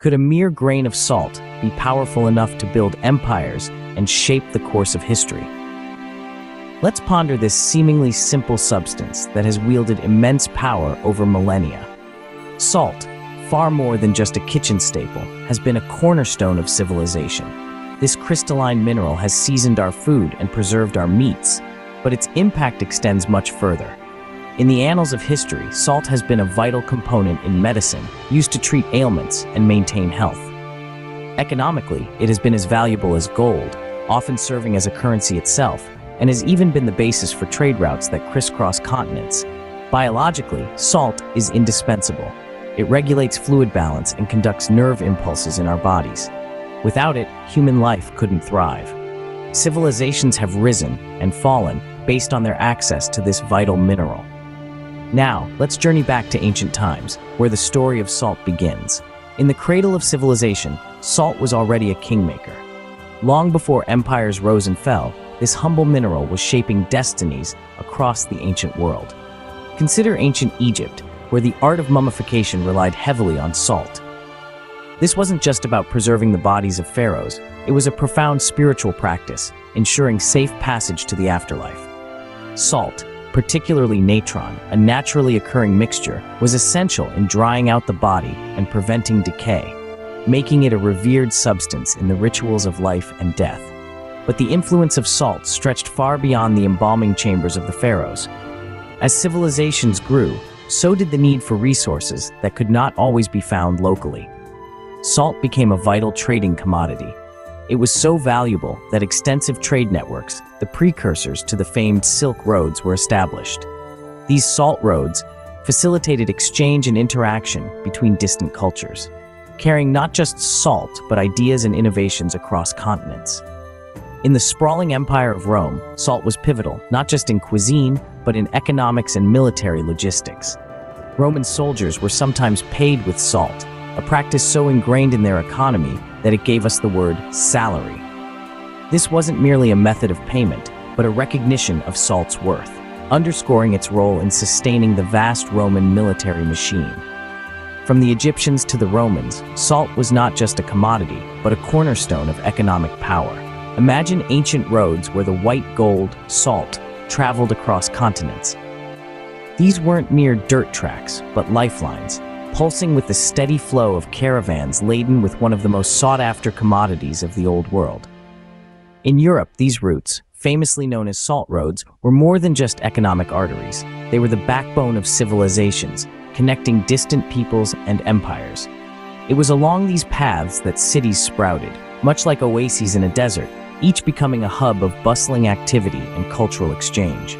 Could a mere grain of salt be powerful enough to build empires and shape the course of history? Let's ponder this seemingly simple substance that has wielded immense power over millennia. Salt, far more than just a kitchen staple, has been a cornerstone of civilization. This crystalline mineral has seasoned our food and preserved our meats, but its impact extends much further. In the annals of history, salt has been a vital component in medicine, used to treat ailments and maintain health. Economically, it has been as valuable as gold, often serving as a currency itself, and has even been the basis for trade routes that crisscross continents. Biologically, salt is indispensable. It regulates fluid balance and conducts nerve impulses in our bodies. Without it, human life couldn't thrive. Civilizations have risen and fallen based on their access to this vital mineral. Now, let's journey back to ancient times, where the story of salt begins. In the cradle of civilization, salt was already a kingmaker. Long before empires rose and fell, this humble mineral was shaping destinies across the ancient world. Consider ancient Egypt, where the art of mummification relied heavily on salt. This wasn't just about preserving the bodies of pharaohs, it was a profound spiritual practice, ensuring safe passage to the afterlife. Salt, particularly natron, a naturally occurring mixture, was essential in drying out the body and preventing decay, making it a revered substance in the rituals of life and death. But the influence of salt stretched far beyond the embalming chambers of the pharaohs. As civilizations grew, so did the need for resources that could not always be found locally. Salt became a vital trading commodity, it was so valuable that extensive trade networks, the precursors to the famed Silk Roads, were established. These salt roads facilitated exchange and interaction between distant cultures, carrying not just salt, but ideas and innovations across continents. In the sprawling empire of Rome, salt was pivotal, not just in cuisine, but in economics and military logistics. Roman soldiers were sometimes paid with salt, a practice so ingrained in their economy that it gave us the word salary. This wasn't merely a method of payment, but a recognition of salt's worth, underscoring its role in sustaining the vast Roman military machine. From the Egyptians to the Romans, salt was not just a commodity, but a cornerstone of economic power. Imagine ancient roads where the white gold, salt, traveled across continents. These weren't mere dirt tracks, but lifelines, pulsing with the steady flow of caravans laden with one of the most sought-after commodities of the Old World. In Europe, these routes, famously known as salt roads, were more than just economic arteries. They were the backbone of civilizations, connecting distant peoples and empires. It was along these paths that cities sprouted, much like oases in a desert, each becoming a hub of bustling activity and cultural exchange.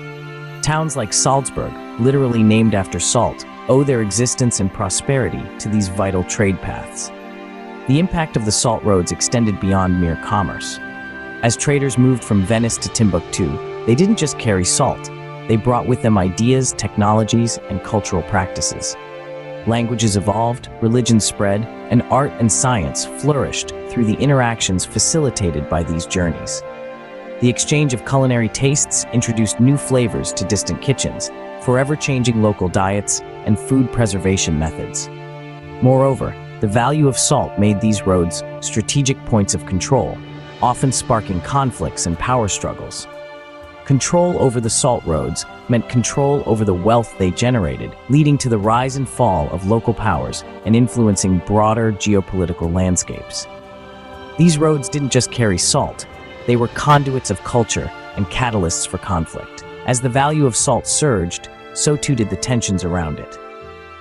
Towns like Salzburg, literally named after salt, owe their existence and prosperity to these vital trade paths. The impact of the salt roads extended beyond mere commerce. As traders moved from Venice to Timbuktu, they didn't just carry salt, they brought with them ideas, technologies, and cultural practices. Languages evolved, religions spread, and art and science flourished through the interactions facilitated by these journeys. The exchange of culinary tastes introduced new flavors to distant kitchens, forever changing local diets and food preservation methods. Moreover, the value of salt made these roads strategic points of control, often sparking conflicts and power struggles. Control over the salt roads meant control over the wealth they generated, leading to the rise and fall of local powers and influencing broader geopolitical landscapes. These roads didn't just carry salt, they were conduits of culture and catalysts for conflict. As the value of salt surged, so too did the tensions around it.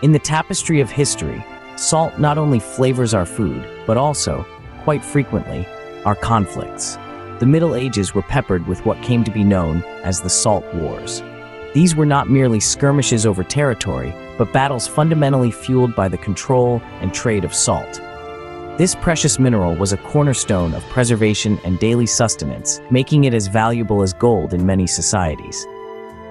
In the tapestry of history, salt not only flavors our food, but also, quite frequently, our conflicts. The Middle Ages were peppered with what came to be known as the Salt Wars. These were not merely skirmishes over territory, but battles fundamentally fueled by the control and trade of salt. This precious mineral was a cornerstone of preservation and daily sustenance, making it as valuable as gold in many societies.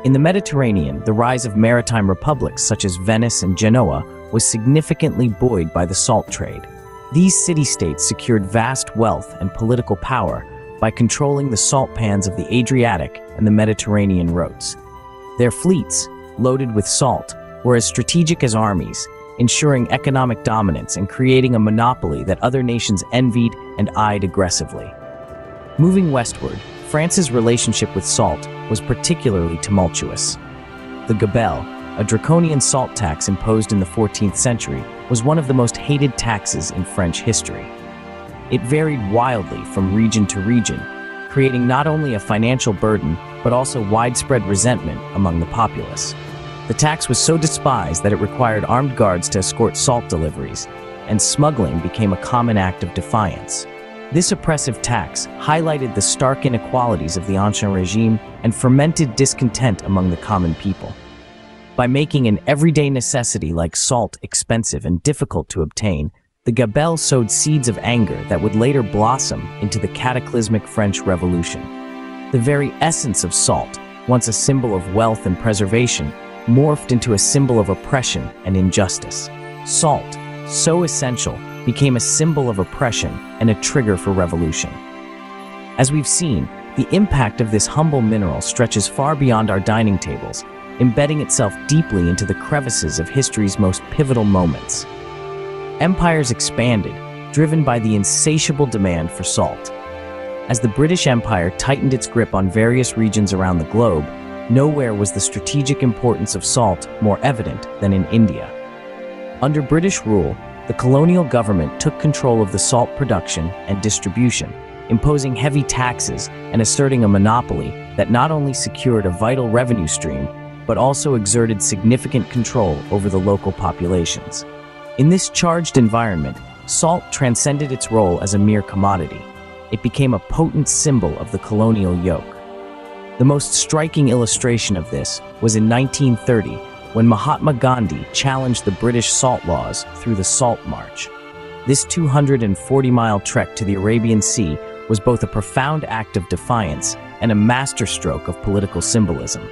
In the Mediterranean, the rise of maritime republics such as Venice and Genoa was significantly buoyed by the salt trade. These city-states secured vast wealth and political power by controlling the salt pans of the Adriatic and the Mediterranean routes. Their fleets, loaded with salt, were as strategic as armies, ensuring economic dominance and creating a monopoly that other nations envied and eyed aggressively. Moving westward, France's relationship with salt was particularly tumultuous. The gabelle, a draconian salt tax imposed in the 14th century, was one of the most hated taxes in French history. It varied wildly from region to region, creating not only a financial burden, but also widespread resentment among the populace. The tax was so despised that it required armed guards to escort salt deliveries, and smuggling became a common act of defiance. This oppressive tax highlighted the stark inequalities of the Ancien regime and fermented discontent among the common people. By making an everyday necessity like salt expensive and difficult to obtain, the gabelle sowed seeds of anger that would later blossom into the cataclysmic French Revolution. The very essence of salt, once a symbol of wealth and preservation, morphed into a symbol of oppression and injustice. Salt, so essential, became a symbol of oppression and a trigger for revolution. As we've seen, the impact of this humble mineral stretches far beyond our dining tables, embedding itself deeply into the crevices of history's most pivotal moments. Empires expanded, driven by the insatiable demand for salt. As the British Empire tightened its grip on various regions around the globe, nowhere was the strategic importance of salt more evident than in India. Under British rule, the colonial government took control of the salt production and distribution, imposing heavy taxes and asserting a monopoly that not only secured a vital revenue stream, but also exerted significant control over the local populations. In this charged environment, salt transcended its role as a mere commodity. It became a potent symbol of the colonial yoke. The most striking illustration of this was in 1930 when Mahatma Gandhi challenged the British salt laws through the Salt March. This 240-mile trek to the Arabian Sea was both a profound act of defiance and a masterstroke of political symbolism.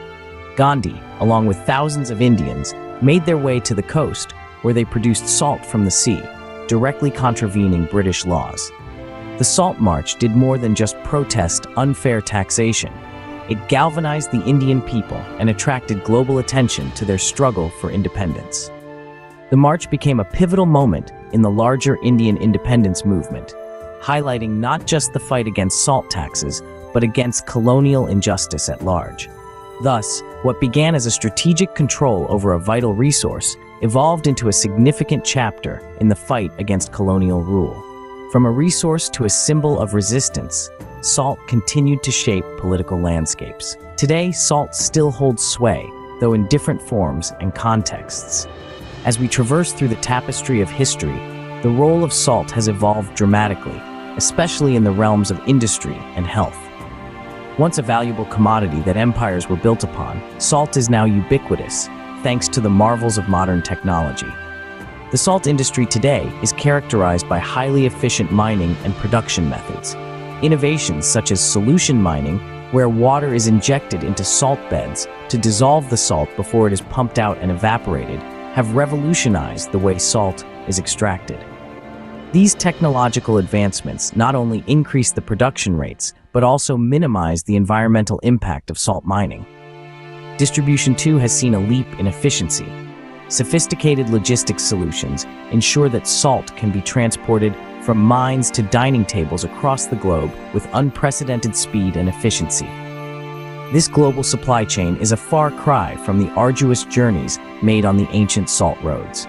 Gandhi, along with thousands of Indians, made their way to the coast where they produced salt from the sea, directly contravening British laws. The Salt March did more than just protest unfair taxation. It galvanized the Indian people and attracted global attention to their struggle for independence. The march became a pivotal moment in the larger Indian independence movement, highlighting not just the fight against salt taxes, but against colonial injustice at large. Thus, what began as a strategic control over a vital resource evolved into a significant chapter in the fight against colonial rule. From a resource to a symbol of resistance, salt continued to shape political landscapes. Today, salt still holds sway, though in different forms and contexts. As we traverse through the tapestry of history, the role of salt has evolved dramatically, especially in the realms of industry and health. Once a valuable commodity that empires were built upon, salt is now ubiquitous, thanks to the marvels of modern technology. The salt industry today is characterized by highly efficient mining and production methods. Innovations such as solution mining, where water is injected into salt beds to dissolve the salt before it is pumped out and evaporated, have revolutionized the way salt is extracted. These technological advancements not only increase the production rates, but also minimize the environmental impact of salt mining. Distribution too has seen a leap in efficiency. Sophisticated logistics solutions ensure that salt can be transported from mines to dining tables across the globe with unprecedented speed and efficiency. This global supply chain is a far cry from the arduous journeys made on the ancient salt roads.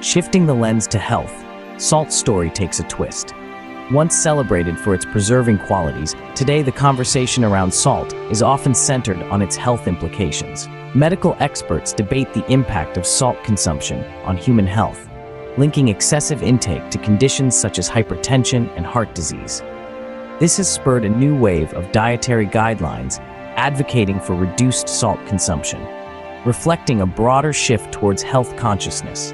Shifting the lens to health, Salt's story takes a twist. Once celebrated for its preserving qualities, today the conversation around salt is often centered on its health implications. Medical experts debate the impact of salt consumption on human health, linking excessive intake to conditions such as hypertension and heart disease. This has spurred a new wave of dietary guidelines advocating for reduced salt consumption, reflecting a broader shift towards health consciousness.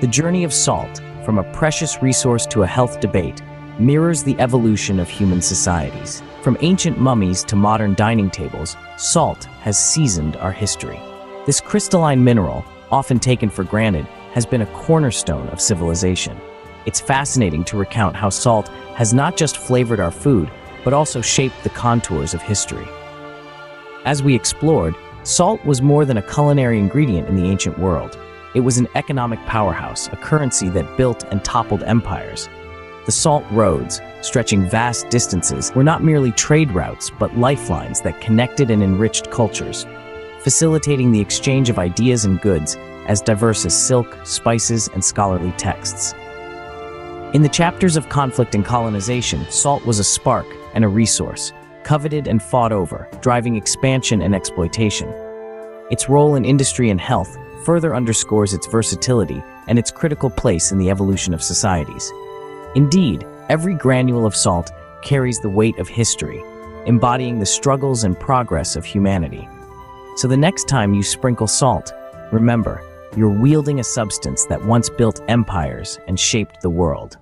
The journey of salt, from a precious resource to a health debate, mirrors the evolution of human societies. From ancient mummies to modern dining tables, salt has seasoned our history. This crystalline mineral, often taken for granted, has been a cornerstone of civilization. It's fascinating to recount how salt has not just flavored our food, but also shaped the contours of history. As we explored, salt was more than a culinary ingredient in the ancient world. It was an economic powerhouse, a currency that built and toppled empires. The salt roads, stretching vast distances, were not merely trade routes, but lifelines that connected and enriched cultures, facilitating the exchange of ideas and goods as diverse as silk, spices, and scholarly texts. In the chapters of conflict and colonization, salt was a spark and a resource, coveted and fought over, driving expansion and exploitation. Its role in industry and health further underscores its versatility and its critical place in the evolution of societies. Indeed, every granule of salt carries the weight of history, embodying the struggles and progress of humanity. So the next time you sprinkle salt, remember, you're wielding a substance that once built empires and shaped the world.